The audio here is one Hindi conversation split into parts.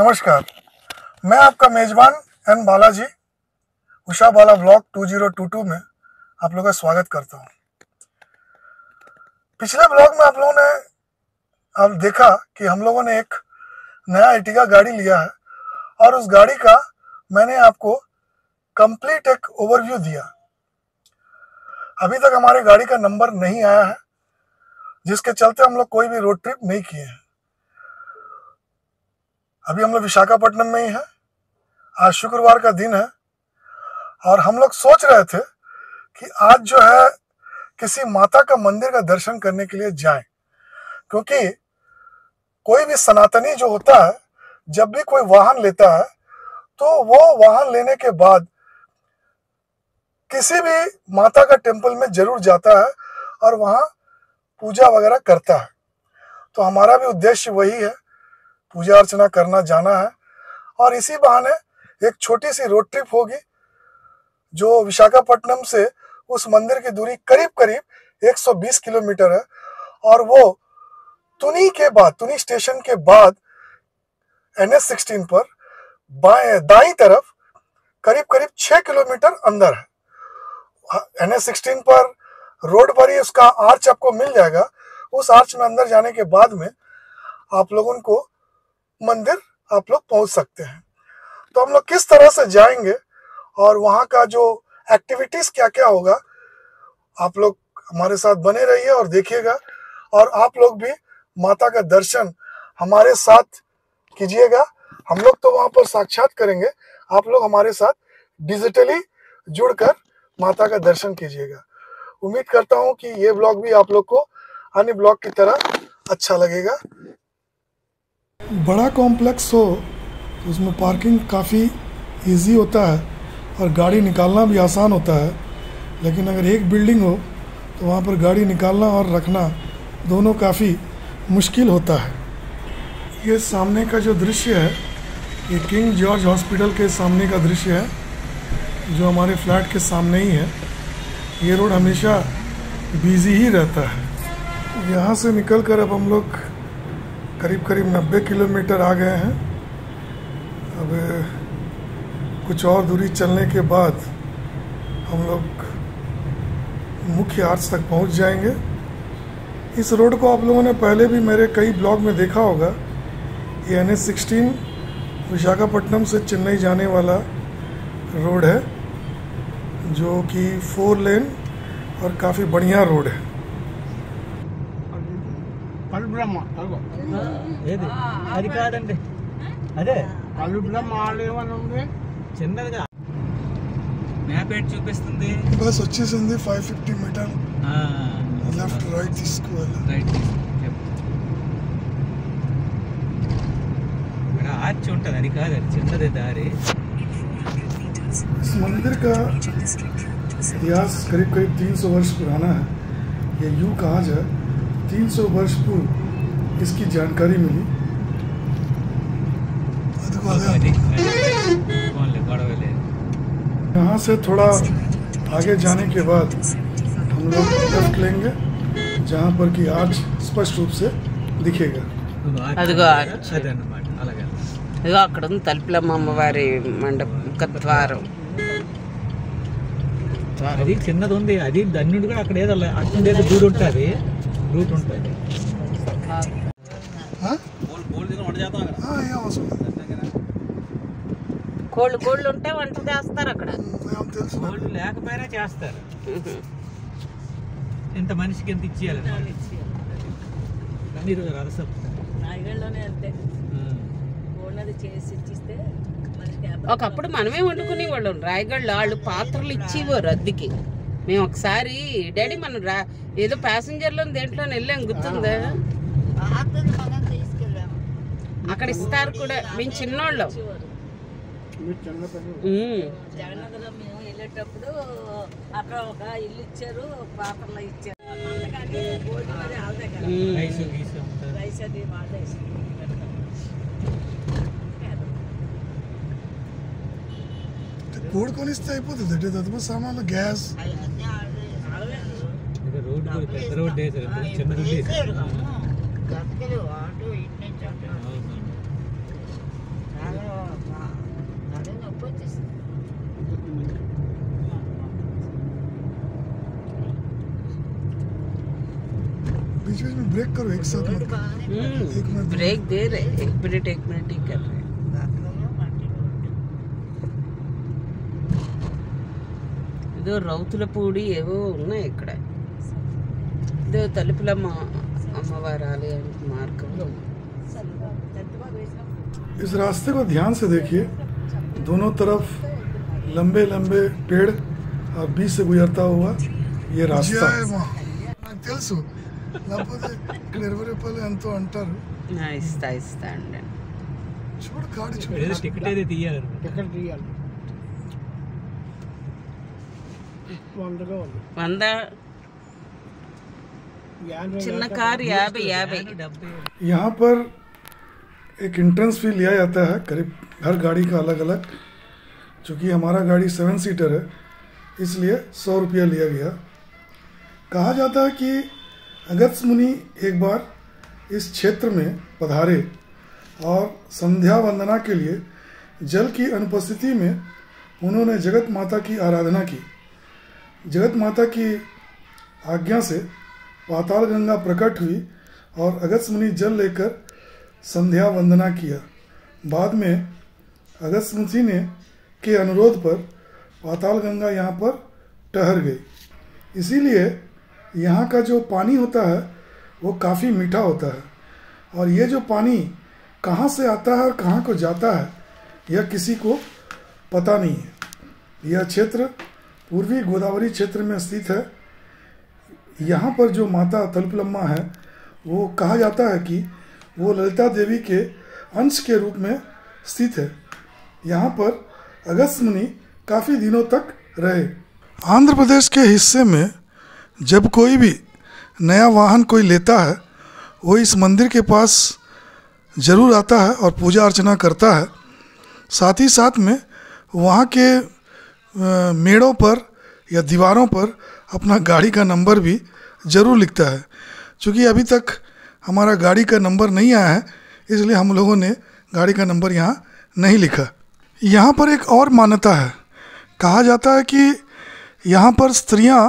नमस्कार। मैं आपका मेजबान एन बालाजी, उषा बाला ब्लॉग 2022 में आप लोगों का स्वागत करता हूँ। पिछले ब्लॉग में आप लोगों ने, आप देखा कि हम लोगों ने एक नया एटिगा गाड़ी लिया है और उस गाड़ी का मैंने आपको कंप्लीट एक ओवरव्यू दिया। अभी तक हमारे गाड़ी का नंबर नहीं आया है, जिसके चलते हम लोग कोई भी रोड ट्रिप नहीं किए हैं। अभी हम लोग विशाखापट्टनम में ही हैं। आज शुक्रवार का दिन है। और हम लोग सोच रहे थे कि आज जो है, किसी माता का मंदिर का दर्शन करने के लिए जाएँ। क्योंकि कोई भी सनातनी जो होता है, जब भी कोई वाहन लेता है तो वो वाहन लेने के बाद किसी भी माता का टेंपल में ज़रूर जाता है और वहाँ पूजा वगैरह करता है। तो हमारा भी उद्देश्य वही है पूजा अर्चना करना जाना है। और इसी बहाने एक छोटी सी रोड ट्रिप होगी, जो विशाखापट्टनम से उस मंदिर की दूरी करीब करीब 120 किलोमीटर है। और वो तुनी के बाद, तुनी स्टेशन के बाद एन एस सिक्सटीन पर बाएँ, दाई तरफ़ करीब करीब छः किलोमीटर अंदर है। एन एस सिक्सटीन पर रोड पर ही उसका आर्च आपको मिल जाएगा। उस आर्च में अंदर जाने के बाद में आप लोगों को मंदिर आप लोग पहुँच सकते हैं। तो हम लोग किस तरह से जाएँगे और वहाँ का जो एक्टिविटीज़ क्या क्या होगा, आप लोग हमारे साथ बने रहिए और देखिएगा। और आप लोग भी माता का दर्शन हमारे साथ कीजिएगा। हम लोग तो वहाँ पर साक्षात करेंगे। आप लोग हमारे साथ डिजिटली जुड़कर माता का दर्शन कीजिएगा। उम्मीद करता हूँ कि ये ब्लॉग भी आप लोग को अन्य ब्लॉग की तरह अच्छा लगेगा। बड़ा कॉम्प्लेक्स हो तो उसमें पार्किंग काफ़ी इजी होता है और गाड़ी निकालना भी आसान होता है। लेकिन अगर एक बिल्डिंग हो तो वहाँ पर गाड़ी निकालना और रखना दोनों काफ़ी मुश्किल होता है। ये सामने का जो दृश्य है, ये किंग जॉर्ज हॉस्पिटल के सामने का दृश्य है, जो हमारे फ्लैट के सामने ही है। ये रोड हमेशा बिज़ी ही रहता है। यहाँ से निकल कर अब हम लोग करीब करीब 90 किलोमीटर आ गए हैं। अब, कुछ और दूरी चलने के बाद हम लोग मुख्य आर्च तक पहुँच जाएँगे। इस रोड को आप लोगों ने पहले भी मेरे कई ब्लॉग में देखा होगा। ये एन एस सिक्सटीन विशाखापट्टनम से चेन्नई जाने वाला रोड है, जो कि फोर लेन और काफ़ी बढ़िया रोड है। కలుపురమ్మ కలుపు ఏది అది కాదండి అదే కలుపురమ్మ ఏమన్నా ఉంది చిన్నదిగా మ్యాప్ ఎటు చూపిస్తుంది బస్ వచ్చేసింది five fifty metre left right తీసుకోవాలి రైట్ చెప్పు ఇక్కడ ఆర్చి ఉంటుంది అది కాదు అది చిన్నది దారి इस मंदिर का इतिहास करीब करीब 300 वर्ष पुराना है ये यूं कहा जाए 300 वर्ष पूर्व इसकी जानकारी मिली అది అది పోన్లే, గొడవ లేదు यहाँ से थोड़ा आगे जाने के बाद हम लोग लेफ्ट लेंगे जहाँ पर कि आज स्पष्ट रूप से दिखेगा నువ్వు ఆర్చి అదిగో ఉంటుందా? ఆర్చి. అదన్నమాట అలాగే ఇదిగో అక్కడ ఉంది తలుపులమ్మ అమ్మవారి మండపం ద్వారం అది చిన్నది ఉంది అది దాని నుండి కూడా అక్కడ ఏదో అక్కడ ఏదో రూట్ ఉంటుంది రూట్ ఉంటుంది కోళ్ళు కోళ్ళు ఉంటే వంట చేస్తారు అక్కడ. కోళ్ళు లేకపోయినా చేస్తారు. ఇంత మనిషికి ఎంత ఇచ్చేయాలి అన్ని రోజులు నాయగడలోనే అంతే. చేసి ఇచ్చిస్తే ఒకప్పుడు మనమే వండుకునే వాళ్ళం. రాయగడలో వాళ్ళు పాత్రలు ఇచ్చేవారు అద్దెకి మేము ఒకసారి డాడీ మనం రా ఏదో ప్యాసింజర్లో దేంట్లో వెళ్ళాం గుర్తుందా? అక్కడ ఇస్తారు కూడా. మేము చిన్నోళ్ళం. జగన్నాథ్ వెళ్ళేటప్పుడు అక్కడ ఒక ఇల్లు ఇచ్చారు పాపర్లో ఇచ్చారు. రైస్ అది వాళ్ళే అయిపోతుంది. అంటే తదుప సామాన్లు గ్యాస్. రోడ్డు పెద్ద రోడ్డు చిన్న రోడ్డు ब्रेक करो एक साथ मत करो। एक हम्म, मिनट ब्रेक दे रहे एक मिनट एक मिनट ही कर रहे ఇదో రౌతుల పూడి ఏవో ఉన్నాయి ఇక్కడ ఇదో తలుపులమ్మ అమ్మవారి ఆలయానికి మార్గం इस रास्ते को ध्यान से देखिए दोनों तरफ लंबे लंबे पेड़ और बीच से गुजरता हुआ ये रास्ता నాకు తెలుసు లేకపోతే ఇక్కడ ఇరవై రూపాయలు ఎంతో అంటారు ఆ, ఇస్తా ఇస్తా అండి చూడు కాడి ఏదో చూడు టికెట్ అయితే తీయాలి టికెట్ తీయాలి వందగా ఉంది వంద యాభై చిన్న కారు యాభై యాభై డెబ్బై यहाँ पर एक एंट्रेंस फी लिया जाता है करीब हर गाड़ी का अलग अलग चूँकि हमारा गाड़ी सेवन सीटर है इसलिए सौ रुपया लिया गया कहा जाता है कि अगस्त मुनि एक बार इस क्षेत्र में पधारे और संध्या वंदना के लिए जल की अनुपस्थिति में उन्होंने जगत माता की आराधना की। जगत माता की आज्ञा से पाताल गंगा प्रकट हुई और अगस्त मुनि जल लेकर संध्या वंदना किया। बाद में अगस्त मुनि ने के अनुरोध पर पाताल गंगा यहाँ पर ठहर गई। इसीलिए यहाँ का जो पानी होता है, वो काफ़ी मीठा होता है। और ये जो पानी कहाँ से आता है और कहाँ को जाता है, यह किसी को पता नहीं है। यह क्षेत्र पूर्वी गोदावरी क्षेत्र में स्थित है। यहाँ पर जो माता तलपलम्मा है, वो कहा जाता है कि वो ललिता देवी के अंश के रूप में स्थित है। यहाँ पर अगस्त मुनि काफ़ी दिनों तक रहे। आंध्र प्रदेश के हिस्से में जब कोई भी नया वाहन कोई लेता है, वो इस मंदिर के पास ज़रूर आता है और पूजा अर्चना करता है। साथ ही साथ में वहाँ के मेड़ों पर या दीवारों पर अपना गाड़ी का नंबर भी ज़रूर लिखता है। क्योंकि अभी तक हमारा गाड़ी का नंबर नहीं आया है, इसलिए हम लोगों ने गाड़ी का नंबर यहाँ नहीं लिखा। यहाँ पर एक और मान्यता है। कहा जाता है कि यहाँ पर स्त्रियाँ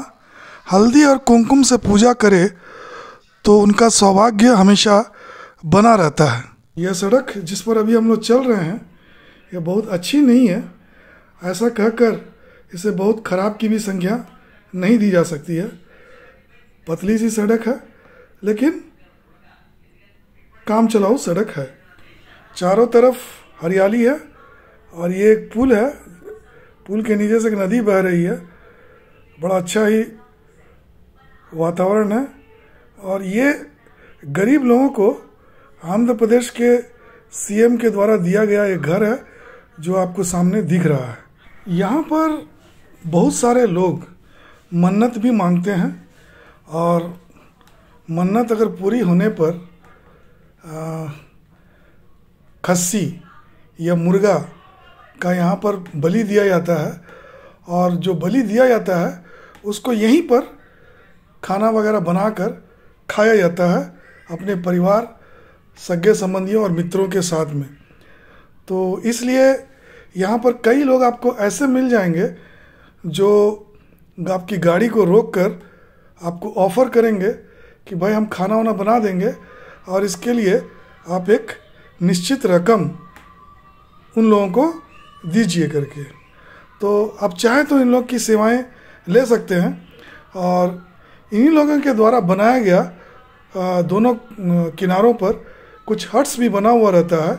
हल्दी और कुमकुम से पूजा करे तो उनका सौभाग्य हमेशा बना रहता है। यह सड़क जिस पर अभी हम लोग चल रहे हैं, यह बहुत अच्छी नहीं है। ऐसा कहकर इसे बहुत खराब की भी संज्ञा नहीं दी जा सकती है। पतली सी सड़क है, लेकिन काम चलाऊ सड़क है। चारों तरफ़ हरियाली है और ये एक पुल है। पुल के नीचे से एक नदी बह रही है। बड़ा अच्छा ही वातावरण है। और ये गरीब लोगों को आंध्र प्रदेश के सीएम के द्वारा दिया गया एक घर है, जो आपको सामने दिख रहा है। यहाँ पर बहुत सारे लोग मन्नत भी मांगते हैं, और मन्नत अगर पूरी होने पर खस्सी या मुर्गा का यहाँ पर बलि दिया जाता है, और जो बलि दिया जाता है, उसको यहीं पर खाना वगैरह बनाकर खाया जाता है अपने परिवार, सगे संबंधियों और मित्रों के साथ में। तो इसलिए यहाँ पर कई लोग आपको ऐसे मिल जाएँगे जो आपकी गाड़ी को रोक कर आपको ऑफ़र करेंगे कि भाई हम खाना वाना बना देंगे और इसके लिए आप एक निश्चित रकम उन लोगों को दीजिए करके। तो आप चाहें तो इन लोग की सेवाएँ ले सकते हैं और इन्हीं लोगों के द्वारा बनाया गया दोनों किनारों पर कुछ हट्स भी बना हुआ रहता है।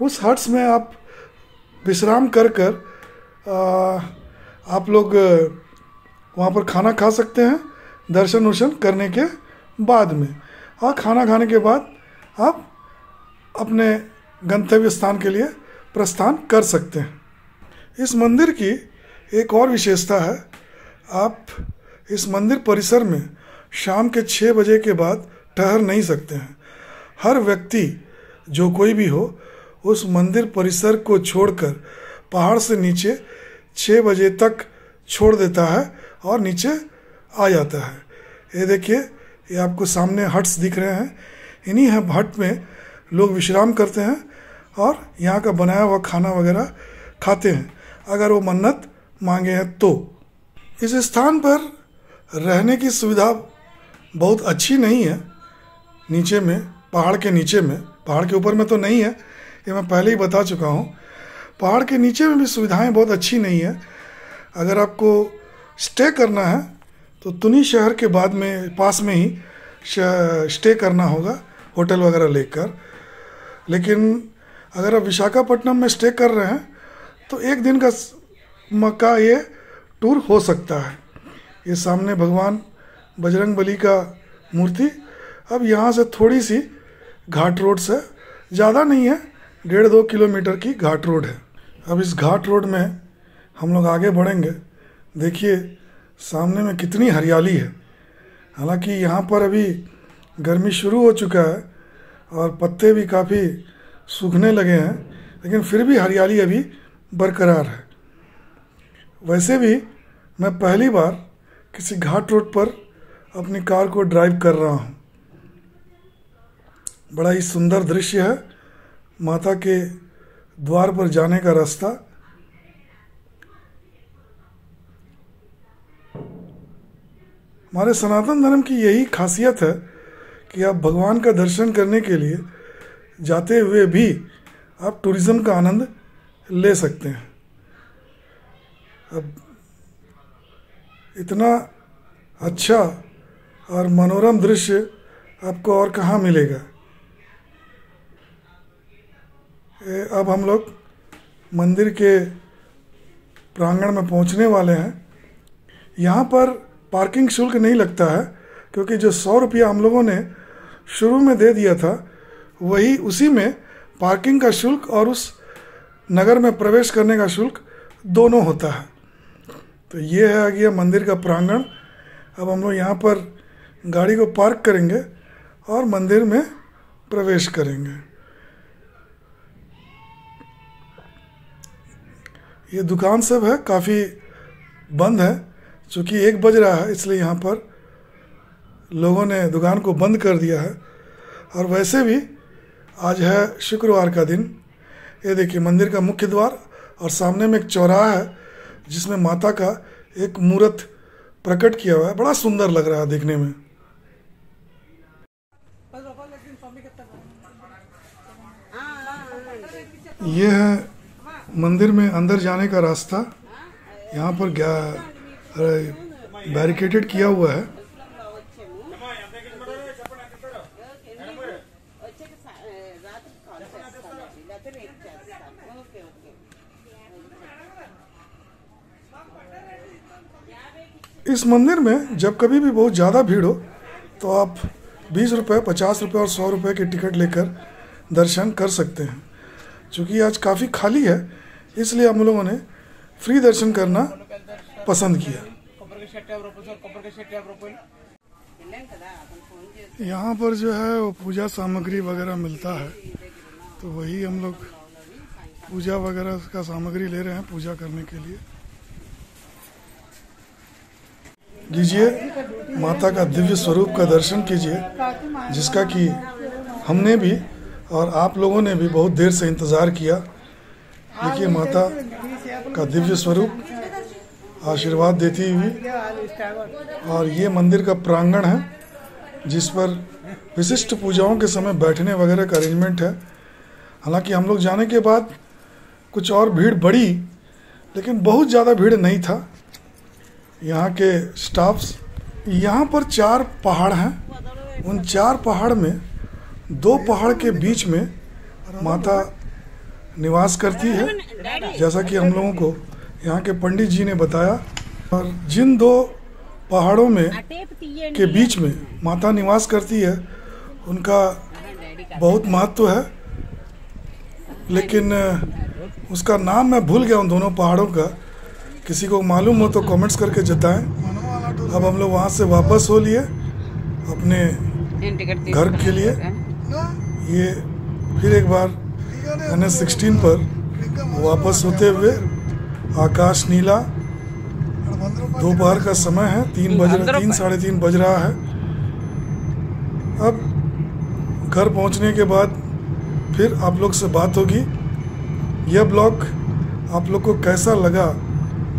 उस हट्स में आप विश्राम कर कर आप लोग वहाँ पर खाना खा सकते हैं, दर्शन वर्शन करने के बाद में। और खाना खाने के बाद आप अपने गंतव्य स्थान के लिए प्रस्थान कर सकते हैं। इस मंदिर की एक और विशेषता है, आप इस मंदिर परिसर में शाम के छः बजे के बाद ठहर नहीं सकते हैं। हर व्यक्ति, जो कोई भी हो, उस मंदिर परिसर को छोड़कर पहाड़ से नीचे छः बजे तक छोड़ देता है और नीचे आ जाता है। ये देखिए, ये आपको सामने हट्स दिख रहे हैं। इन्हीं हट में लोग विश्राम करते हैं और यहाँ का बनाया हुआ खाना वगैरह खाते हैं। अगर वो मन्नत मांगे हैं तो। इस स्थान पर रहने की सुविधा बहुत अच्छी नहीं है। नीचे में, पहाड़ के नीचे में, पहाड़ के ऊपर में तो नहीं है, ये मैं पहले ही बता चुका हूँ। पहाड़ के नीचे में भी सुविधाएँ बहुत अच्छी नहीं है। अगर आपको स्टे करना है तो तुनी शहर के बाद में, पास में ही स्टे करना होगा, होटल वगैरह लेकर। लेकिन अगर आप विशाखापट्टनम में स्टे कर रहे हैं तो एक दिन का स- म- का ये टूर हो सकता है। ये सामने भगवान बजरंग बली का मूर्ति। अब यहाँ से थोड़ी सी घाट रोड से, ज़्यादा नहीं है, डेढ़ दो किलोमीटर की घाट रोड है। अब इस घाट रोड में हम लोग आगे बढ़ेंगे। देखिए, सामने में कितनी हरियाली है। हालाँकि यहाँ पर अभी गर्मी शुरू हो चुका है और पत्ते भी काफ़ी सूखने लगे हैं, लेकिन फिर भी हरियाली अभी बरकरार है। वैसे भी मैं पहली बार किसी घाट रोड पर अपनी कार को ड्राइव कर रहा हूँ। बड़ा ही सुंदर दृश्य है। माता के द्वार पर जाने का रास्ता। हमारे सनातन धर्म की यही खासियत है कि आप भगवान का दर्शन करने के लिए जाते हुए भी आप टूरिज़्म का आनंद ले सकते हैं। अब इतना अच्छा और मनोरम दृश्य आपको और कहाँ मिलेगा? ए, अब हम लोग मंदिर के प्रांगण में पहुँचने वाले हैं। यहाँ पर पार्किंग शुल्क नहीं लगता है क्योंकि जो सौ रुपया हम लोगों ने शुरू में दे दिया था वही उसी में पार्किंग का शुल्क और उस नगर में प्रवेश करने का शुल्क दोनों होता है। तो ये है आ गया मंदिर का प्रांगण। अब हम लोग यहाँ पर गाड़ी को पार्क करेंगे और मंदिर में प्रवेश करेंगे। ये दुकान सब है, काफ़ी बंद है, चूँकि एक बज रहा है, इसलिए यहाँ पर लोगों ने दुकान को बंद कर दिया है। और वैसे भी आज है शुक्रवार का दिन। ये देखिए, मंदिर का मुख्य द्वार और सामने में एक चौराहा है। जिसमें माता का एक मूर्त प्रकट किया हुआ है। बड़ा सुंदर लग रहा है देखने में। ये है मंदिर में अंदर जाने का रास्ता यहाँ पर बैरिकेटेड किया हुआ है। इस मंदिर में जब कभी भी बहुत ज़्यादा भीड़ हो तो आप बीस रुपये पचास रुपये और सौ रुपये की टिकट लेकर दर्शन कर सकते हैं। चूँकि आज काफ़ी खाली है, इसलिए हम लोगों ने फ्री दर्शन करना पसंद किया। यहाँ पर जो है वो पूजा सामग्री वगैरह मिलता है तो वही हम लोग पूजा वगैरह का सामग्री ले रहे हैं पूजा करने के लिए। लीजिए, माता का दिव्य स्वरूप का दर्शन कीजिए, जिसका कि हमने भी और आप लोगों ने भी बहुत देर से इंतज़ार किया। देखिए, माता का दिव्य स्वरूप आशीर्वाद देती हुई और ये मंदिर का प्रांगण है, जिस पर विशिष्ट पूजाओं के समय बैठने वगैरह का अरेंजमेंट है। हालाँकि हम लोग जाने के बाद कुछ और भीड़ बढ़ी लेकिन बहुत ज़्यादा भीड़ नहीं था। यहाँ के स्टाफ्स यहाँ पर चार पहाड़ हैं। उन चार पहाड़ में, दो पहाड़ के बीच में माता निवास करती है। जैसा कि हम लोगों को यहाँ के पंडित जी ने बताया, और जिन दो पहाड़ों में के बीच में माता निवास करती है, उनका बहुत महत्व है। लेकिन, उसका नाम मैं भूल गया उन दोनों पहाड़ों का। किसी को मालूम हो तो कमेंट्स करके जताएँ। अब हम लोग वहाँ से वापस हो लिए अपने घर के लिए। ये फिर एक बार एन एस सिक्सटीन पर वापस होते हुए आकाश नीला। दोपहर का समय है तीन बज रहा तीन साढ़े तीन बज रहा है। अब घर पहुँचने के बाद फिर आप लोग से बात होगी। यह ब्लॉग आप लोग को कैसा लगा?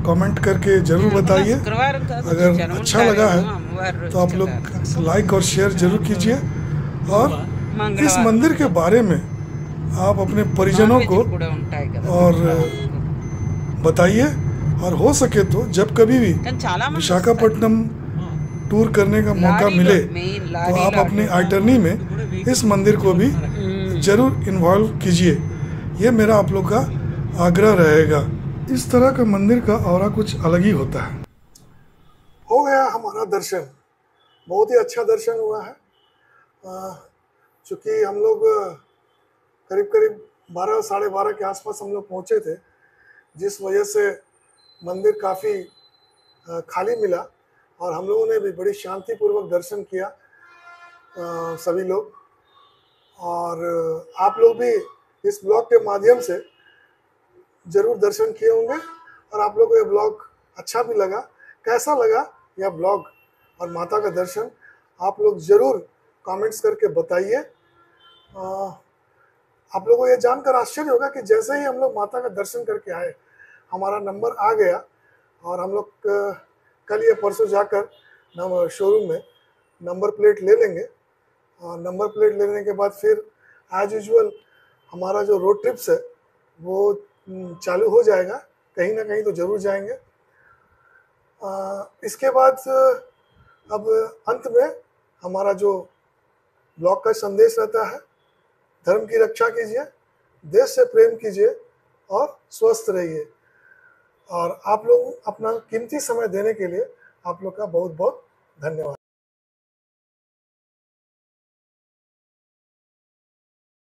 कमेंट करके ज़रूर बताइए। अगर अच्छा लगा है तो आप लोग लाइक और शेयर ज़रूर कीजिए। और इस मंदिर के बारे में आप अपने परिजनों को और बताइए। और हो सके तो जब कभी भी विशाखापट्टनम टूर करने का मौका मिले तो आप अपने आइटर्नी में इस मंदिर को भी ज़रूर इन्वॉल्व कीजिए। ये मेरा आप लोग का आग्रह रहेगा। इस तरह का मंदिर का और कुछ अलग ही होता है। हो गया हमारा दर्शन। बहुत ही अच्छा दर्शन हुआ है। चूँकि हम लोग करीब करीब बारह, साढ़े बारह के आसपास हम लोग पहुँचे थे, जिस वजह से मंदिर काफ़ी खाली मिला और हम लोगों ने भी बड़ी शांतिपूर्वक दर्शन किया सभी लोग। और आप लोग भी इस ब्लॉग के माध्यम से ज़रूर दर्शन किए होंगे। और आप लोगों को ये ब्लॉग अच्छा भी लगा। कैसा लगा यह ब्लॉग और माता का दर्शन, आप लोग ज़रूर कमेंट्स करके बताइए। आप लोगों को यह जानकर आश्चर्य होगा कि जैसे ही हम लोग माता का दर्शन करके आए, हमारा नंबर आ गया और हम लोग कल या परसों जाकर शोरूम में नंबर प्लेट ले लेंगे। और नंबर प्लेट लेने के बाद फिर एज यूजल हमारा जो रोड ट्रिप्स है, वो चालू हो जाएगा। कहीं ना कहीं तो ज़रूर जाएँगे। अ, इसके बाद अब अंत में हमारा जो ब्लॉग का संदेश रहता है धर्म की रक्षा कीजिए देश से प्रेम कीजिए और स्वस्थ रहिए। और आप लोग अपना कीमती समय देने के लिए आप लोग का बहुत बहुत धन्यवाद।